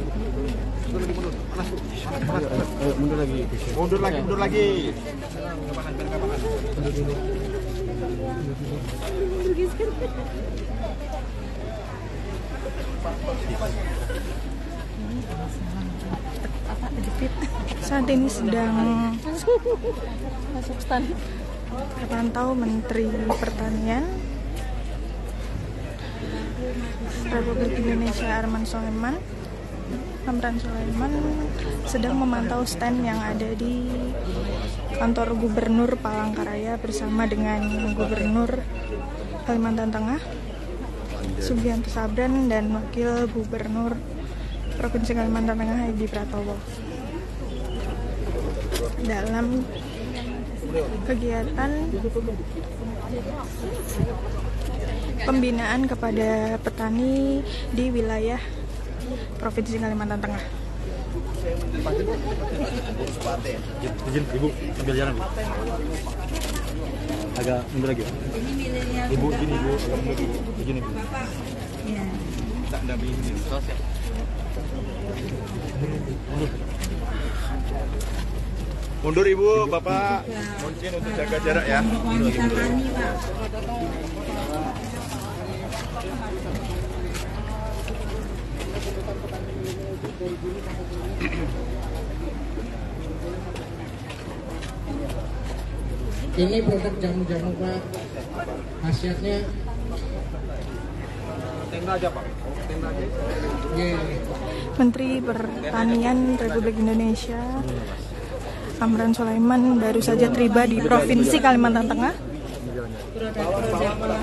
kecap. Ayo mundur lagi. Mundur lagi, mundur lagi. Saat ini sedang masuk stand terpantau Menteri Pertanian Republik Indonesia Arman Soleman Amran Sulaiman sedang memantau stand yang ada di kantor Gubernur Palangkaraya bersama dengan Gubernur Kalimantan Tengah Sugianto Sabran dan Wakil Gubernur Provinsi Kalimantan Tengah Edi Pratowo. Dalam kegiatan pembinaan kepada petani di wilayah Provinsi Kalimantan Tengah. Izin ibu ambil jalan bu. Agak mundur lagi. ya. Ibu gini agak mundur ibu. Izin ibu. ya Tak ada begini. Selesai. Mundur Ibu, Bapak. Mungkin untuk jaga jarak ya. wanita tani pak Ini produk jamu-jamu Pak. Khasiatnya Tenda aja pak. Tenda aja. ya, Menteri Pertanian Republik Indonesia Amran Sulaiman baru saja tiba di Provinsi Kalimantan Tengah. produk-produk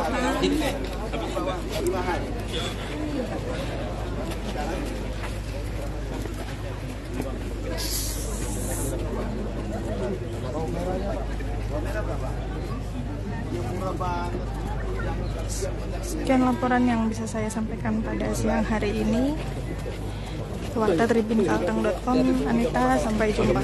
Sekian laporan yang bisa saya sampaikan pada siang hari ini. Warta Tribun Kalteng.com, Anita, sampai jumpa.